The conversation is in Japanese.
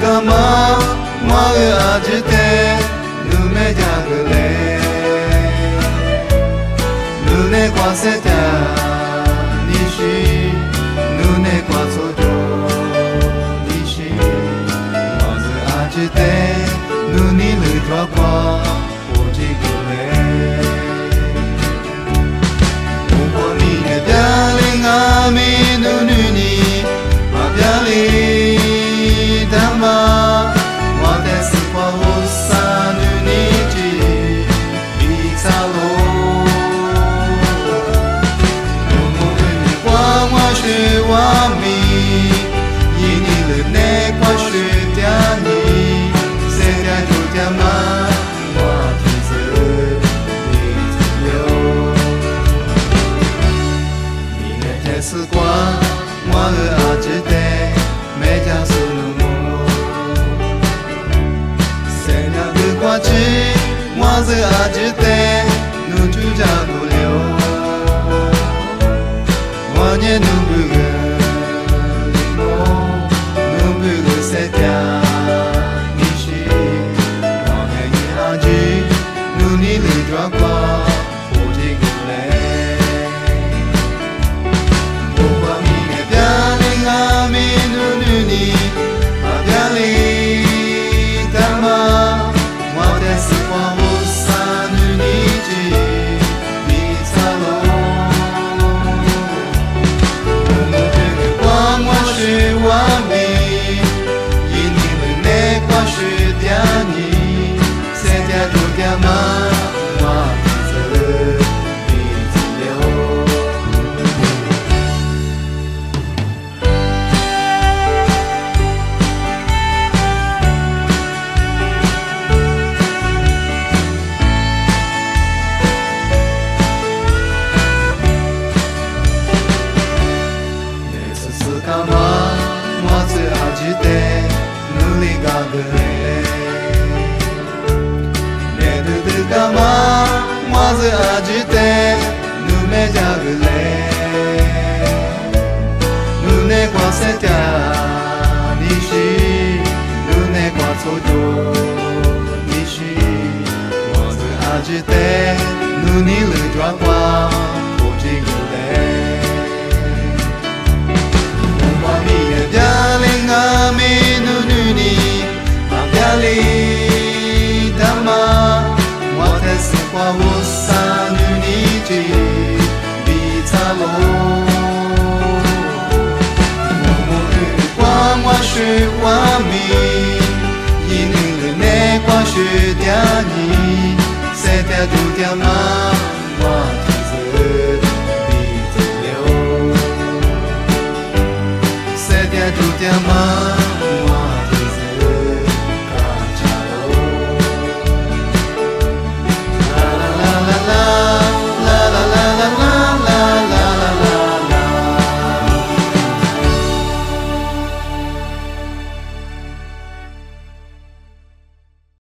Kama Mwaga ajite Nume jagale 我晓得你是，侬那挂错掉的是，我只阿只对，侬你那条挂不知个嘞。你的天使光，我的阿吉的，每家苏鲁木。谁那个挂起，我是阿吉的，努住家不留。我也努不 Madele Ne dudu kama mazı acite Nune jagile Nune kwa setya nishi Nune kwa sojo nishi Mazı acite Nuni du gamin Moi, tu veux, bite, C'est bien du gamin